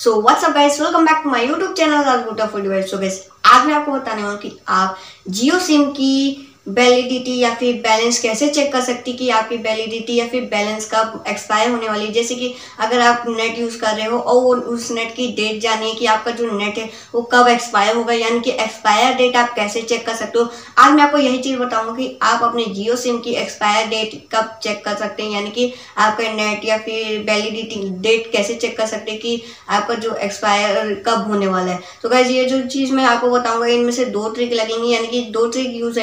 So what's up guys welcome back to my YouTube channel so guys आज मैं आपको बताने वाला हूँ कि आप जियो सिम की वैलिडिटी या फिर बैलेंस कैसे चेक कर सकती कि आपकी वैलिडिटी या फिर बैलेंस कब एक्सपायर होने वाली है? जैसे कि अगर आप नेट यूज़ कर रहे हो और उस नेट की डेट जानिए कि आपका जो नेट है, वो कब एक्सपायर होगा, यानी कि एक्सपायर डेट आप कैसे चेक कर सकते हो? आज मैं आपको यही चीज़ बताऊँगा कि आप अपने जियो सिम की एक्सपायर डेट कब चेक कर सकते हैं? यानी कि आपका नेट या फिर वैलिडिटी डेट कैसे चेक कर सकते हैं कि आपका जो एक्सपायर कब होने वाला है? तो गैस ये जो चीज़ मैं आपको बताऊँगा, इनमें से दो ट्रिक लगेंगी, यानी कि दो ट्रिक यूज़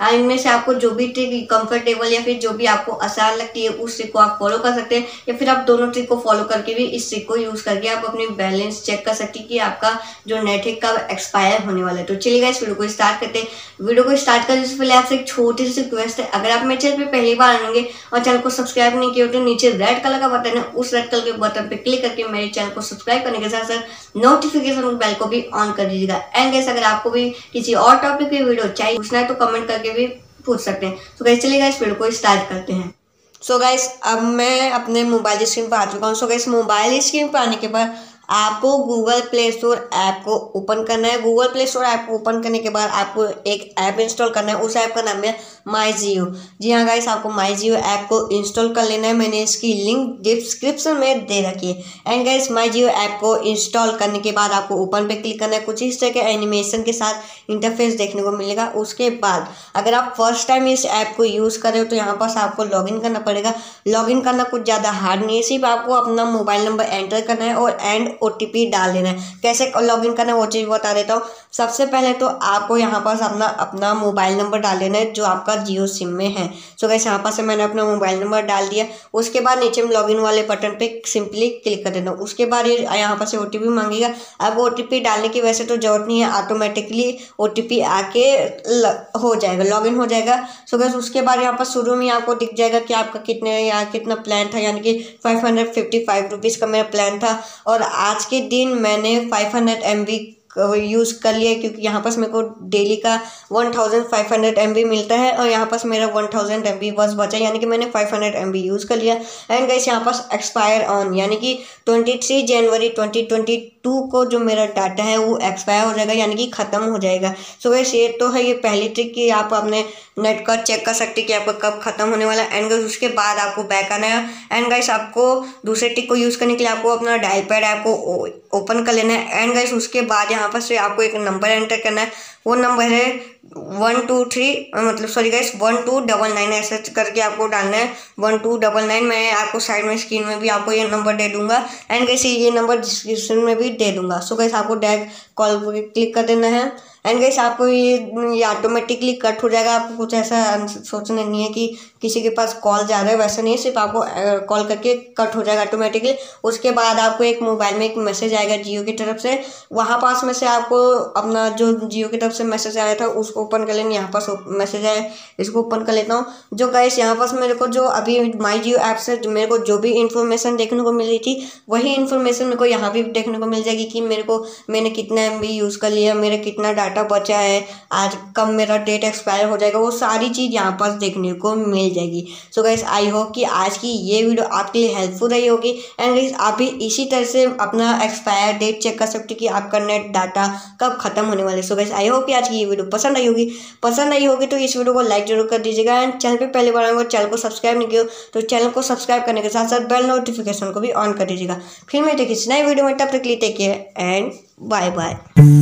आएँगी इनमें से आपको जो भी ट्रिक कंफर्टेबल या फिर जो भी आपको आसान लगती है, उस ट्रिक को आप फॉलो कर सकते हैं। या फिर आप दोनों ट्रिक को फॉलो करके भी इस ट्रिक को यूज़ करके आप अपनी बैलेंस चेक कर सकते हैं कि आपका जो नेट है कब एक्सपायर होने वाला है। तो चलिएगा इस वीडियो को स्टार्ट करते हैं। वीडियो को स्टार्ट करने से पहले आपसे एक छोटी सी रिक्वेस्ट है। अगर आप मेरे चैनल पर पहली बार आएँगे और चैनल को सब्सक्राइब नहीं किया तो नीचे रेड कलर का बटन है, उस रेड कलर के बटन पर क्लिक करके मेरे चैनल को सब्सक्राइब करने के साथ साथ नोटिफिकेशन बेल को भी ऑन कर दीजिएगा। एंड गैस अगर आपको भी किसी और टॉपिक की वीडियो चाहिए, पूछना है तो कमेंट करके भी पूछ सकते हैं। तो गैस चलिए इस वीडियो को स्टार्ट करते हैं। सो so गाइस अब मैं अपने मोबाइल स्क्रीन पर आ चुका हूँ। सो गाइस मोबाइल स्क्रीन पर आने के बाद आपको गूगल प्ले स्टोर ऐप को ओपन करना है। गूगल प्ले स्टोर ऐप को ओपन करने के बाद आपको एक ऐप इंस्टॉल करना है। उस ऐप का नाम है माई जियो जी हाँ गाइस आपको माई जियो ऐप को इंस्टॉल कर लेना है। मैंने इसकी लिंक डिस्क्रिप्शन में दे रखी है। And guys my Jio app को इंस्टॉल करने के बाद आपको ओपन पे क्लिक करना है। कुछ इस तरह के एनिमेशन के साथ इंटरफेस देखने को मिलेगा। उसके बाद अगर आप फ़र्स्ट टाइम इस ऐप को यूज़ कर रहे हो तो यहाँ पास आपको लॉगिन करना पड़ेगा। लॉगिन करना कुछ ज़्यादा हार्ड नहीं है। सिर्फ़ आपको अपना मोबाइल नंबर एंटर करना है और एंड ओटीपी डाल देना है। कैसे लॉगिन करना है वो चीज़ बता देता हूँ। सबसे पहले तो आपको यहाँ पास अपना अपना मोबाइल नंबर डाल देना है, जो आपका जियो सिम में है। सो गैस यहाँ पास मैंने अपना मोबाइल नंबर डाल दिया। उसके बाद नीचे में लॉगिन वाले बटन पे सिंपली क्लिक कर देना। उसके बाद ये यहाँ पास ओ मांगेगा। अब ओ डालने की वैसे तो ज़रूरत नहीं है। ऑटोमेटिकली ओ आके हो जाएगा लॉगिन हो जाएगा। सो गैस उसके बाद यहाँ पर शुरू में आपको दिख जाएगा कि आपका कितने या कितना प्लान था। यानी कि five hundred fifty five rupees का मेरा प्लान था। और आज के दिन मैंने five hundred M B use कर लिया क्योंकि यहाँ पास मेरे को डेली का one thousand five hundred M B मिलता है और यहाँ पास मेरा वन थाउज़ेंड एम बी बस बचा यानी कि मैंने five hundred M B use कर लिया। एंड गैस यहाँ पास एक्सपायर ऑन यानी कि twenty three January twenty twenty two को जो मेरा डाटा है वो एक्सपायर हो जाएगा, यानी कि ख़त्म हो जाएगा। सो वैसे ये तो है, ये पहली ट्रिक कि आप अपने नेट का चेक कर सकते कि आपका कब ख़त्म होने वाला एंड गाइस उसके बाद आपको बैक आना है। एंड गाइस आपको दूसरे ट्रिक को यूज़ करने के लिए आपको अपना डायल पैड ऐप को ओपन कर लेना है। एंड गाइस उसके बाद यहाँ पर से आपको एक नंबर एंटर करना है। वो नंबर है वन टू थ्री मतलब sorry guys one two double nine, ऐसे करके आपको डालना है। वन टू डबल नाइन, मैं आपको साइड में स्क्रीन में भी आपको ये नंबर दे दूँगा। एंड कैसे ये नंबर डिस्क्रिप्शन में भी दे दूँगा। सो कैसे आपको डायरेक्ट कॉल क्लिक कर देना है। एंड गैस आपको ये ये ऑटोमेटिकली कट हो जाएगा। आपको कुछ ऐसा सोचना नहीं है कि किसी के पास कॉल जा रहा है, वैसा नहीं है। सिर्फ़ आपको कॉल करके कट हो जाएगा ऑटोमेटिकली उसके बाद आपको एक मोबाइल में एक मैसेज आएगा जियो की तरफ़ से। वहाँ पास में से आपको अपना जो जियो की तरफ़ से मैसेज आया था, उसको ओपन कर लेना। यहाँ पास मैसेज आया, इसको ओपन कर लेता हूँ। जो गैस यहाँ पास मेरे को जो अभी माई जियो ऐप से मेरे को जो भी इन्फॉर्मेशन देखने को मिल थी, वही इन्फॉर्मेशन मेरे को यहाँ भी देखने को मिल जाएगी कि मेरे को, मैंने कितना एम यूज़ कर लिया, मेरा कितना डाटा बचा है। आज कब मेरा डेट एक्सपायर हो जाएगा, वो सारी चीज़ यहाँ पास देखने को मिल जाएगी। सो गैस आई होप कि आज की ये वीडियो आपके लिए हेल्पफुल रही होगी। एंड गैस आप भी इसी तरह से अपना एक्सपायर डेट चेक कर सकते हो कि आपका नेट डाटा कब खत्म होने वाले सो गैस आई होप कि आज की ये वीडियो पसंद आई होगी। पसंद आई होगी तो इस वीडियो को लाइक ज़रूर कर दीजिएगा। एंड चैनल पर पहले बार आएँगे चैनल को सब्सक्राइब नहीं किया तो चैनल को सब्सक्राइब करने के साथ साथ बेल नोटिफिकेशन को भी ऑन कर दीजिएगा। फिर मैं देखिए नई वीडियो में, तब तक लिए take care and bye bye